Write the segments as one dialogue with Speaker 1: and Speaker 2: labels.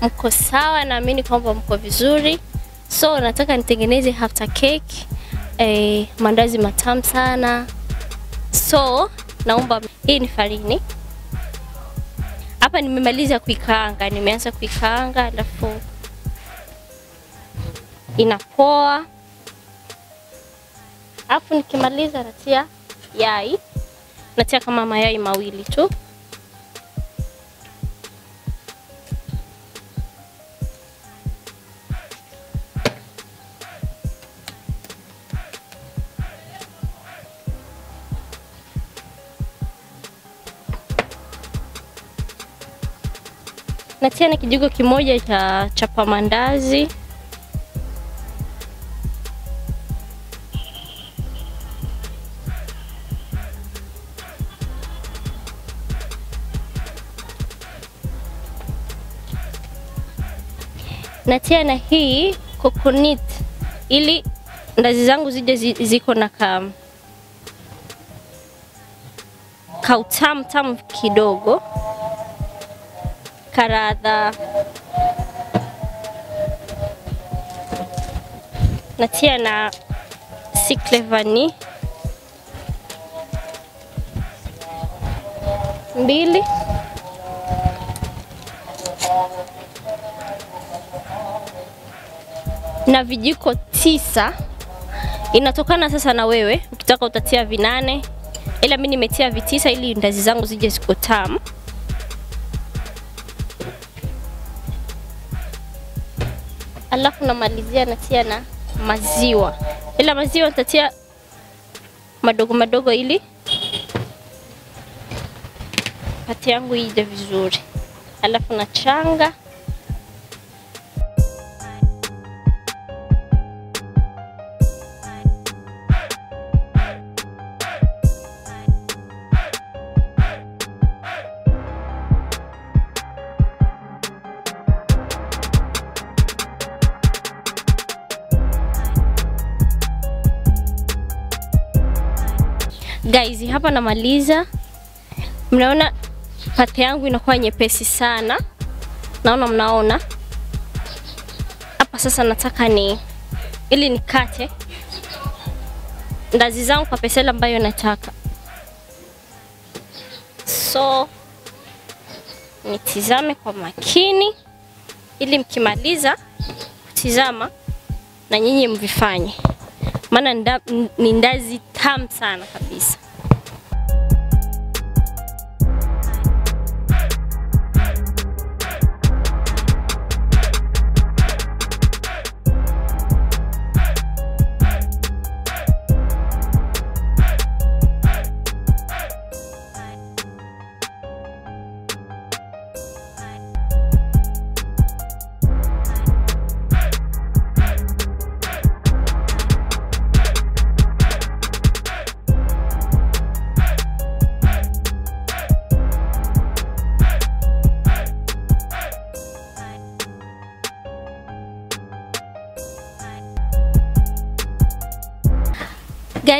Speaker 1: mko sawa, naamini kwamba mko vizuri. So nataka nitengeneze after cake, eh, mandazi matamu sana. So naomba, hii ni farini hapa, nimemaliza kuikaanga, nimeanza kuikaanga alafu inapoa, alafu nikimaliza natia yai, natia kama mayai mawili tu. Natia na kijiko kimoja cha chapa mandazi. Natia na hii coconut ili ndazi zangu zije ziko na ka kautamu tamu kidogo karadha natia na siklevani. Mbili. Na vijiko tisa. Inatokana sasa na wewe. Ukitaka utatia vinane. Ila mi nimetia vitisa ili ndazi zangu zije ziko tamu alafu namalizia natia na maziwa, ila maziwa nitatia madogo madogo ili pati yangu ije vizuri, alafu nachanga hapa namaliza. Mnaona pate yangu inakuwa nyepesi sana, naona mnaona hapa. Sasa nataka ni ili nikate ndazi zangu kwa pesela ambayo nataka, so nitizame kwa makini, ili mkimaliza kutizama na nyinyi mvifanye maana ni ndazi tamu sana kabisa.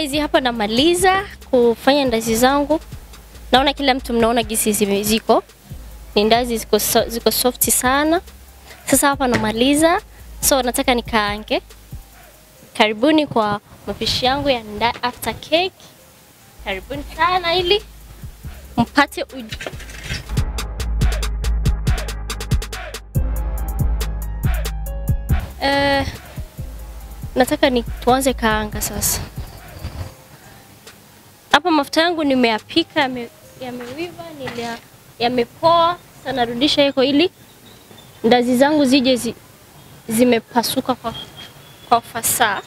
Speaker 1: Guys, hapa namaliza kufanya ndazi zangu. Naona kila mtu mnaona gisi ziko ni ndazi ziko, so, ziko soft sana. Sasa hapa namaliza, so nataka nikaange. Karibuni kwa mapishi yangu ya nda, after cake. Karibuni sana ili mpate uji. Eh, nataka ni tuanze kaanga sasa. Hapa mafuta yangu nimeyapika yame- yamewiva, yame yamepoa. Sasa narudisha iko ili ndazi zangu zije zi, zimepasuka kwa, kwa ufasaha.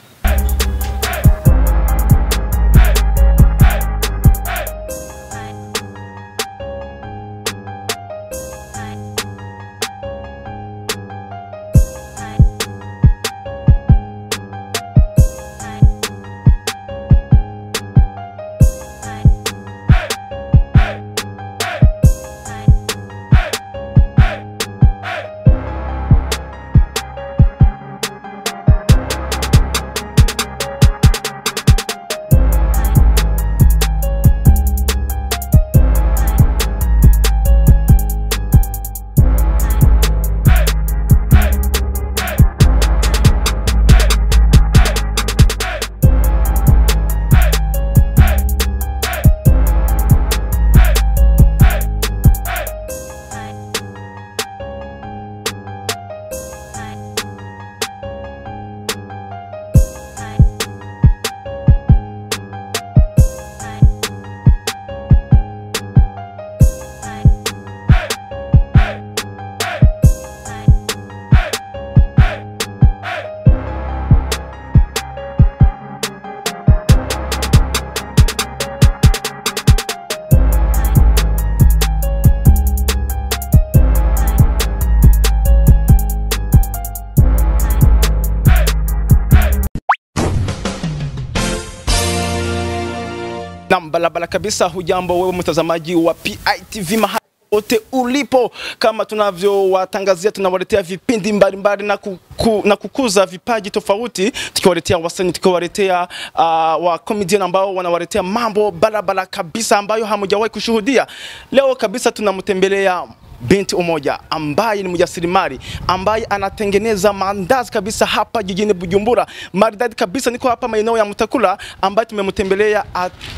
Speaker 2: Kabisa. Hujambo wewe mtazamaji wa PITV mahali wote ulipo, kama tunavyowatangazia, tunawaletea vipindi mbalimbali na, kuku, na kukuza vipaji tofauti, tukiwaletea wasanii, tukiwaletea uh, wa comedian ambao wanawaletea mambo barabara kabisa ambayo hamujawahi kushuhudia. Leo kabisa tunamtembelea binti umoja ambaye ni mjasiriamali ambaye anatengeneza mandazi kabisa hapa jijini Bujumbura, maridadi kabisa. Niko hapa maeneo ya Mtakula ambaye tumemtembelea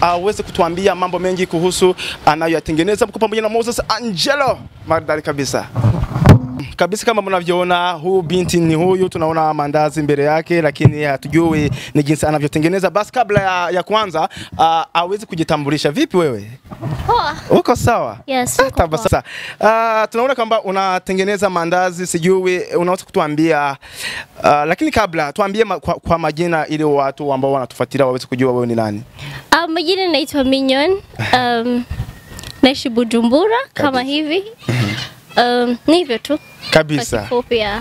Speaker 2: aweze kutuambia mambo mengi kuhusu anayoyatengeneza. Mko pamoja na Moses Angelo, maridadi kabisa kabisa kama mnavyoona, huu binti ni huyu, tunaona mandazi mbele yake, lakini hatujui ni jinsi anavyotengeneza. Basi kabla ya, ya kwanza uh, awezi kujitambulisha. Vipi wewe,
Speaker 1: Poa.
Speaker 2: uko sawa?
Speaker 1: Yes,
Speaker 2: Ah,
Speaker 1: uko poa.
Speaker 2: sasa. Uh, tunaona kwamba unatengeneza mandazi, sijui unaweza kutuambia uh, lakini kabla tuambie ma, kwa, kwa majina ili watu ambao wanatufuatilia waweze kujua wewe ni nani.
Speaker 1: Uh, majina naitwa Minion. Um, naishi Bujumbura kama hivi. Um, ni hivyo tu.
Speaker 2: Kabisa.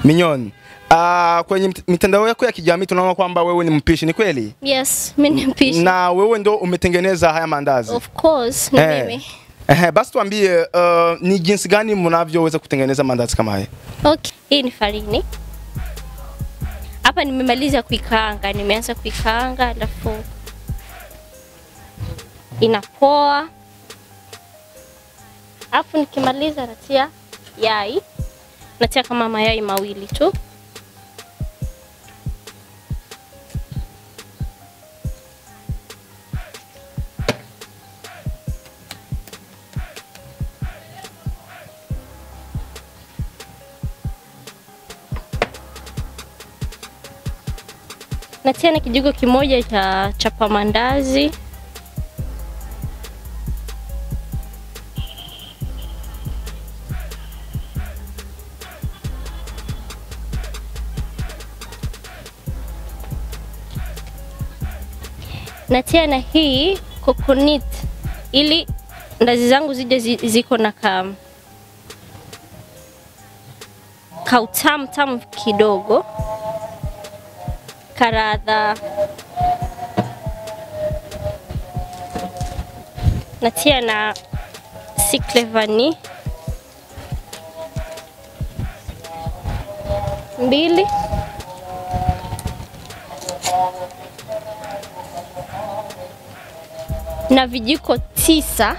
Speaker 2: Minyoni, Uh, kwenye mitandao yako ya kijamii tunaona kwamba wewe ni mpishi, ni kweli?
Speaker 1: Yes, mimi ni mpishi.
Speaker 2: Na wewe ndo umetengeneza haya maandazi?
Speaker 1: Of course, ni
Speaker 2: Eh.
Speaker 1: mimi.
Speaker 2: Eh, basi tuambie uh, ni jinsi gani mnavyoweza kutengeneza maandazi kama haya?
Speaker 1: Okay, hii ni farini. Hapa nimemaliza kuikaanga, nimeanza kuikaanga alafu inapoa. Alafu nikimaliza natia yai, natia kama mayai mawili tu. natia na kijiko kimoja cha chapa mandazi na hii coconut ili ndazi zangu zije ziko na ka kautamu tamu kidogo. Karadha natia na siklevani mbili na vijiko tisa.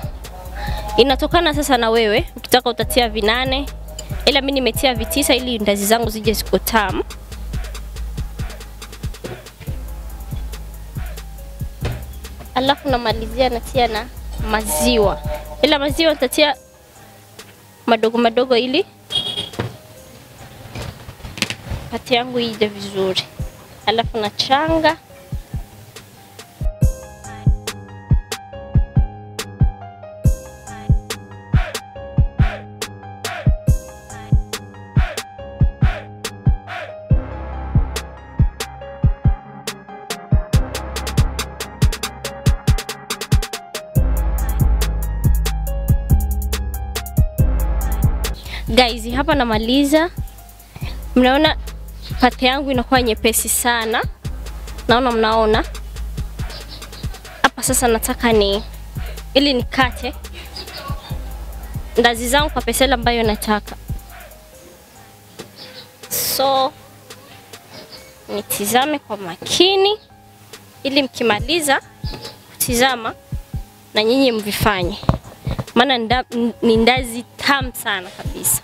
Speaker 1: Inatokana sasa na wewe ukitaka utatia vinane ila mimi nimetia vitisa ili ndazi zangu zije ziko tamu. Alafu namalizia natia na maziwa, ila maziwa nitatia madogo madogo ili pati yangu ije vizuri, alafu nachanga hapa namaliza. Mnaona pate yangu inakuwa nyepesi sana, naona mnaona hapa. Sasa nataka ni ili nikate ndazi zangu kwa pesela ambayo nataka, so nitizame kwa makini ili mkimaliza kutizama na nyinyi mvifanye, maana ni ndazi tamu sana kabisa.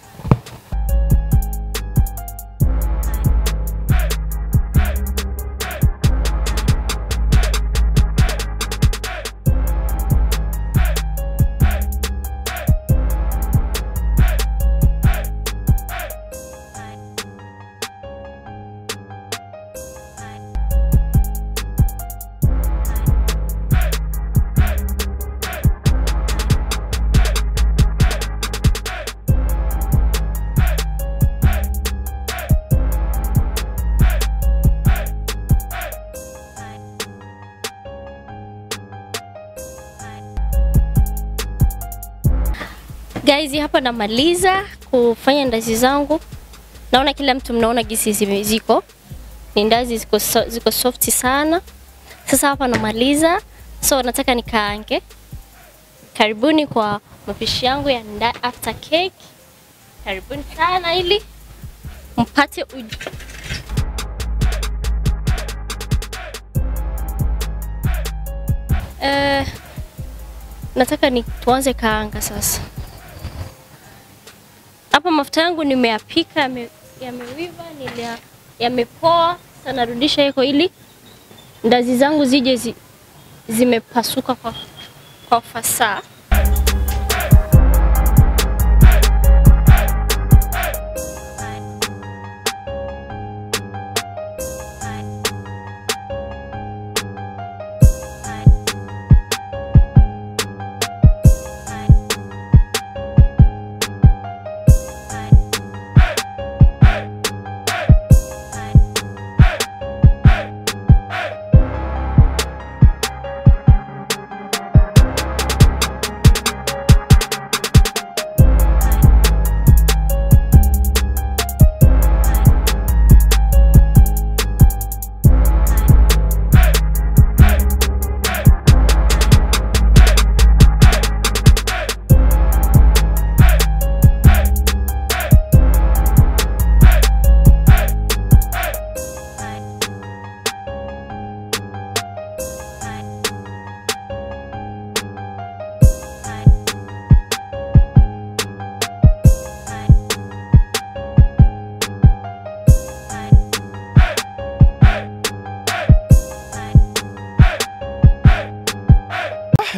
Speaker 1: Guys, hapa namaliza kufanya ndazi zangu. Naona kila mtu mnaona gisi ziko ni ndazi ziko, so, ziko soft sana. Sasa hapa namaliza so nataka nikaange. Karibuni kwa mapishi yangu ya nda after cake. Karibuni sana ili mpate uju. Eh, nataka ni tuanze kaanga sasa. Hapa mafuta yangu nimeyapika yame- yamewiva, nilia- yamepoa. Sasa narudisha iko ili ndazi zangu zije zi, zimepasuka kwa, kwa ufasaha.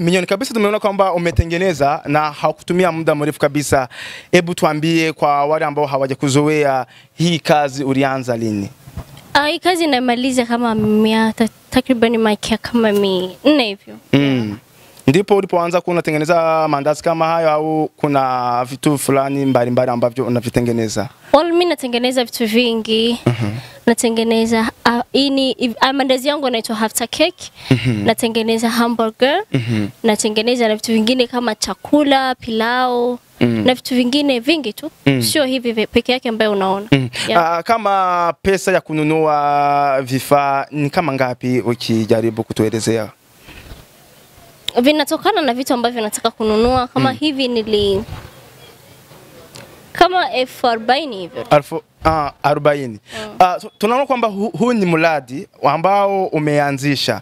Speaker 2: Minyoni kabisa, tumeona kwamba umetengeneza na hakutumia muda mrefu kabisa. Hebu tuambie kwa wale ambao hawajakuzoea, hii kazi ulianza lini?
Speaker 1: Ah, hii kazi namaliza kama miaka takriban miaka kama minne hivyo.
Speaker 2: Mm. Ndipo ulipoanza kuwa unatengeneza mandazi kama hayo au kuna vitu fulani mbalimbali ambavyo unavitengeneza?
Speaker 1: Well, mimi natengeneza vitu vingi. Mm -hmm. Natengeneza uh, ini maandazi yangu yanaitwa after cake. mm -hmm. Natengeneza hamburger. mm -hmm. Natengeneza na vitu vingine kama chakula, pilau Mm. na vitu vingine vingi tu. mm. Sio hivi peke yake ambayo unaona. mm. Yeah.
Speaker 2: Ah, kama pesa ya kununua vifaa ni kama ngapi ukijaribu kutuelezea?
Speaker 1: vinatokana na vitu ambavyo nataka kununua kama mm. hivi nili kama elfu arobaini hivyo
Speaker 2: Alfu ah, arobaini. Ah, so, tunaona kwamba hu, huu ni mradi ambao umeanzisha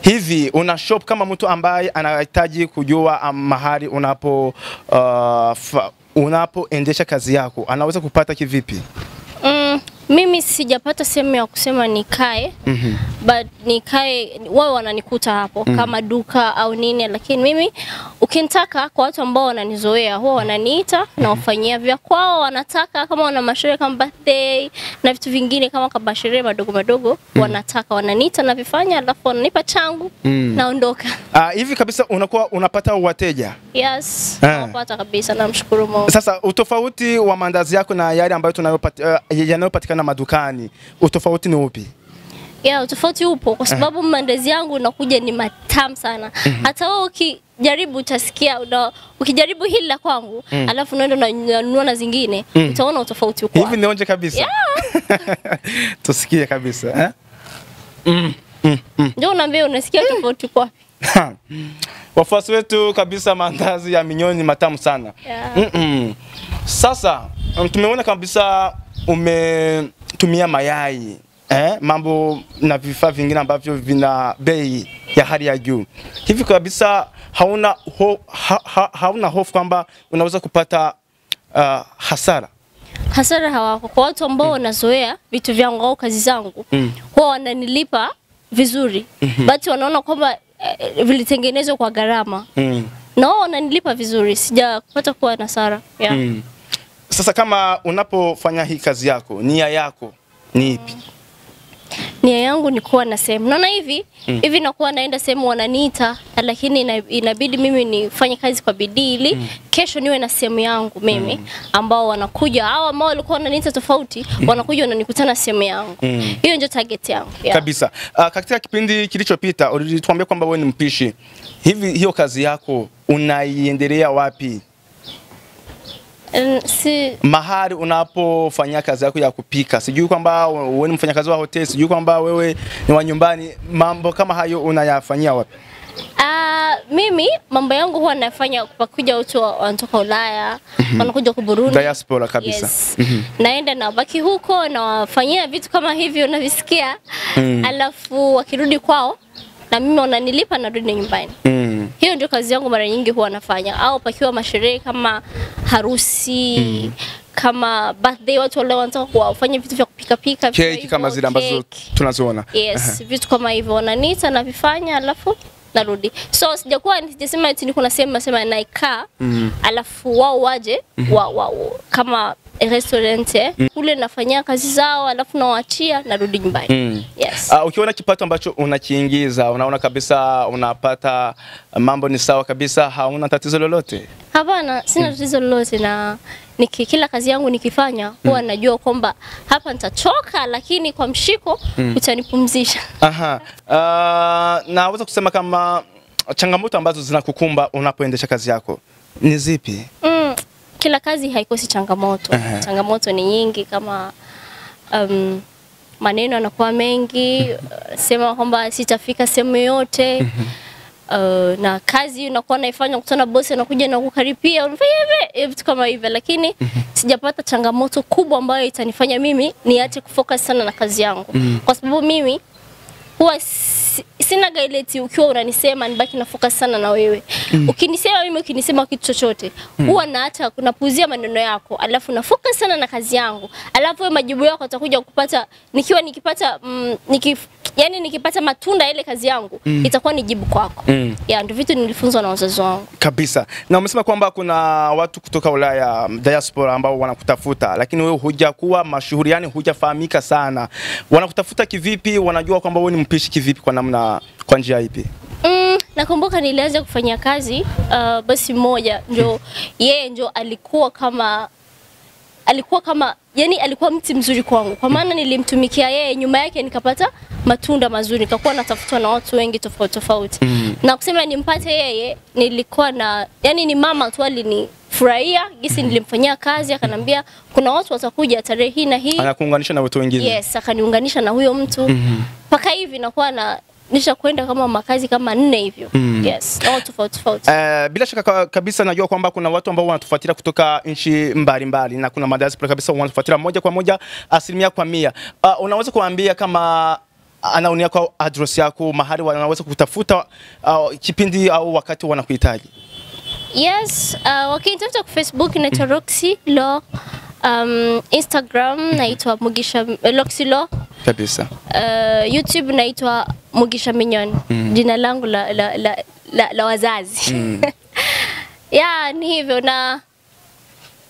Speaker 2: hivi. Una shop kama mtu ambaye anahitaji kujua ah, mahali unapo uh, unapoendesha kazi yako anaweza kupata kivipi?
Speaker 1: Mm, mimi sijapata sehemu ya kusema nikae
Speaker 2: mm -hmm.
Speaker 1: but nikae wao wananikuta hapo mm -hmm. kama duka au nini lakini mimi ukinitaka kwa watu ambao wananizoea huwa wananiita mm -hmm. na wafanyia vya kwao wanataka kama wana masherehe kama birthday na vitu vingine kama kama sherehe madogo madogo wanataka wananiita na vifanya alafu wananipa changu
Speaker 2: mm -hmm.
Speaker 1: naondoka
Speaker 2: Ah, hivi kabisa unakuwa unapata wateja.
Speaker 1: Yes,
Speaker 2: Ah.
Speaker 1: nawapata kabisa, namshukuru Mungu.
Speaker 2: Sasa utofauti wa mandazi yako na yale ambayo tunayopata uh, yanayopatikana madukani, utofauti ni upi?
Speaker 1: Yeah, utofauti upo kwa sababu mandazi yangu unakuja ni matamu sana. Hata wewe ukijaribu utasikia una, ukijaribu hili la kwangu alafu unaenda unanunua na zingine utaona utofauti uko.
Speaker 2: Hivi nionje kabisa. Yeah. Tusikie kabisa eh? Mm, mm, mm.
Speaker 1: Ndio unaambia unasikia tofauti kwa wapi?
Speaker 2: Wafuasi wetu kabisa, mandazi ya minyoni ni matamu sana.
Speaker 1: Yeah.
Speaker 2: Mm-mm. Sasa um, tumeona kabisa umetumia mayai eh, mambo na vifaa vingine ambavyo vina bei ya hali ya juu. Hivi kabisa hauna, ho, ha, ha, hauna hofu kwamba unaweza kupata uh, hasara?
Speaker 1: Hasara hawako kwa watu ambao mm. wanazoea vitu vyangu au kazi zangu
Speaker 2: Mm.
Speaker 1: huwa wananilipa vizuri mm -hmm. but wanaona kwamba eh, vilitengenezwa kwa gharama
Speaker 2: Mm.
Speaker 1: na wao wananilipa vizuri, sijapata kuwa na hasara yeah.
Speaker 2: Mm. Sasa kama unapofanya hii kazi yako, nia yako ni ipi?
Speaker 1: nia yangu ni kuwa na sehemu naona hivi mm. hivi nakuwa naenda sehemu wananiita lakini inabidi mimi nifanye kazi kwa bidii ili mm. kesho niwe na sehemu yangu mimi mm. ambao wanakuja hao ambao walikuwa wananiita tofauti mm. wanakuja wananikutana sehemu yangu
Speaker 2: Mm.
Speaker 1: hiyo ndio target yangu yeah.
Speaker 2: kabisa. Uh, katika kipindi kilichopita ulituambia kwamba wewe ni mpishi. Hivi hiyo kazi yako unaiendelea wapi?
Speaker 1: Mm, si
Speaker 2: Mahali unapofanyia kazi yako ya kupika, sijui kwamba wewe ni mfanyakazi wa hoteli, sijui kwamba wewe ni wa nyumbani, mambo kama hayo unayafanyia wapi?
Speaker 1: Uh, mimi mambo yangu huwa nafanya pakuja watu wa- wanatoka Ulaya wanakuja ku Burundi
Speaker 2: Diaspora kabisa.
Speaker 1: Yes. Naenda na baki huko nawafanyia vitu kama hivyo unavisikia alafu wakirudi kwao na mimi wananilipa narudi nyumbani.
Speaker 2: Mm.
Speaker 1: Hiyo ndio kazi yangu mara nyingi huwa nafanya, au pakiwa masherehe kama harusi mm. kama birthday, watu wale wanataka kuwafanya vitu vya kupika pika,
Speaker 2: Keki kama zile ambazo
Speaker 1: cake.
Speaker 2: tunaziona.
Speaker 1: Yes, vitu kama hivyo wananiita navifanya, alafu narudi. So sijakuwa sijasema eti niko na sehemu nasema naikaa alafu wao waje mm -hmm. wa, wa, kama restaurant eh, mm. kule nafanyia kazi zao, alafu nawaachia narudi nyumbani.
Speaker 2: Mm.
Speaker 1: Yes.
Speaker 2: Uh, ukiona kipato ambacho unakiingiza unaona kabisa unapata mambo ni sawa kabisa, hauna tatizo lolote.
Speaker 1: Hapana, sina mm. tatizo lolote na niki, kila kazi yangu nikifanya huwa mm. najua kwamba hapa nitachoka, lakini kwa mshiko mm. utanipumzisha.
Speaker 2: Aha. Uh, naweza kusema kama changamoto ambazo zinakukumba unapoendesha kazi yako ni zipi?
Speaker 1: Mm, kila kazi haikosi changamoto.
Speaker 2: uh -huh.
Speaker 1: Changamoto ni nyingi kama um, maneno yanakuwa mengi, sema kwamba sitafika sehemu yote Uh, na kazi unakuwa naifanya kutana bosi anakuja na kukaripia unafanya hivi vitu kama hivyo, lakini sijapata changamoto kubwa ambayo itanifanya mimi niache kufocus sana na kazi yangu, kwa sababu mimi huwa sina gaileti ukiwa unanisema nibaki na focus sana na wewe mm. ukinisema mimi ukinisema kitu chochote huwa na hata kunapuzia maneno yako alafu na focus sana na kazi yangu alafu wewe majibu yako atakuja kupata nikiwa nikipata mm, nikif, yani nikipata matunda ile kazi yangu mm. itakuwa ni jibu kwako
Speaker 2: Mm.
Speaker 1: ya ndio vitu nilifunzwa na wazazi wangu
Speaker 2: Kabisa. Na umesema kwamba kuna watu kutoka Ulaya diaspora ambao wanakutafuta, lakini wewe hujakuwa mashuhuri, yani hujafahamika sana. Wanakutafuta kivipi? Wanajua kwamba wewe ni mpishi kivipi? Kwa namna, kwa njia ipi?
Speaker 1: Mm, nakumbuka nilianza kufanya kazi uh, basi mmoja ndio yeye ndio alikuwa kama alikuwa kama yani alikuwa mti mzuri kwangu kwa maana nilimtumikia yeye nyuma yake nikapata matunda mazuri nikakuwa natafutwa na watu wengi tofauti tofauti
Speaker 2: Mm.
Speaker 1: na kusema nimpate yeye nilikuwa na yani ni mama tu alinifurahia gisi nilimfanyia kazi akanambia kuna watu watakuja tarehe hii na hii
Speaker 2: Anakuunganisha na watu wengine.
Speaker 1: yes akaniunganisha na huyo mtu mpaka mm -hmm. hivi nakuwa na nisha kwenda kama makazi kama nne hivyo
Speaker 2: Mm.
Speaker 1: yes no, watu tofauti tofauti
Speaker 2: Eh, bila shaka kabisa najua kwamba kuna watu ambao wanatufuatilia kutoka nchi mbalimbali na kuna madiaspora kabisa wanatufuatilia moja kwa moja asilimia kwa mia. Uh, unaweza kuambia kama anaonia kwa address yako mahali wanaweza kutafuta uh, kipindi au wakati wanakuhitaji?
Speaker 1: yes uh, wakinitafuta kwa facebook naitwa roxy lo um, instagram naitwa mugisha roxy Law
Speaker 2: Kabisa.
Speaker 1: uh, youtube naitwa mugisha minyon jina langu la, la, la, la, la wazazi mm. ya ni hivyo na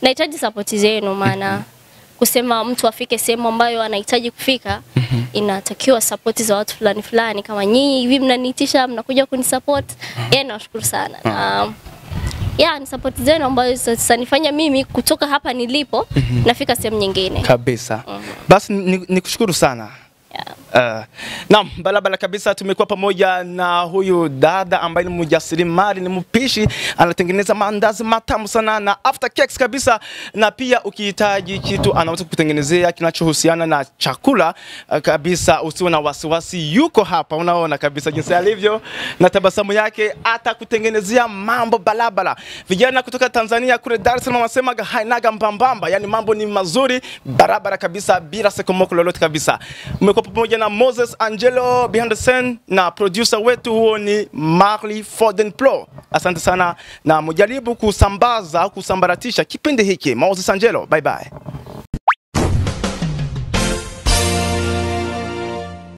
Speaker 1: nahitaji sapoti zenu maana mm -hmm. kusema mtu afike sehemu ambayo anahitaji kufika mm -hmm. inatakiwa sapoti za watu fulani fulani kama nyinyi hivi mnaniitisha mnakuja kunisupport mm. yeah, nawashukuru sana mm. na ya ni sapoti zenu ambazo zitanifanya mimi kutoka hapa nilipo mm -hmm. nafika sehemu nyingine
Speaker 2: Kabisa. mm. Basi nikushukuru ni- nikushukuru sana.
Speaker 1: yeah.
Speaker 2: Uh, naam, barabara kabisa. Tumekuwa pamoja na huyu dada ambaye ni mjasiriamali, ni mpishi, anatengeneza maandazi matamu sana na after cakes kabisa, na pia ukihitaji kitu anaweza kukutengenezea kinachohusiana na chakula uh, kabisa. Usiwe na wasiwasi, yuko hapa, unaona kabisa jinsi alivyo na tabasamu yake, atakutengenezea mambo barabara. Vijana kutoka Tanzania kule Dar es Salaam wanasema hainaga mbambamba, yani mambo ni mazuri barabara kabisa, bila sekomoko lolote kabisa. Umekuwa pamoja na Moses Angelo behind the scene na producer wetu huo ni Marley Foden Pro. Asante sana na mujaribu kusambaza kusambaratisha kipindi hiki. Moses Angelo, bye bye.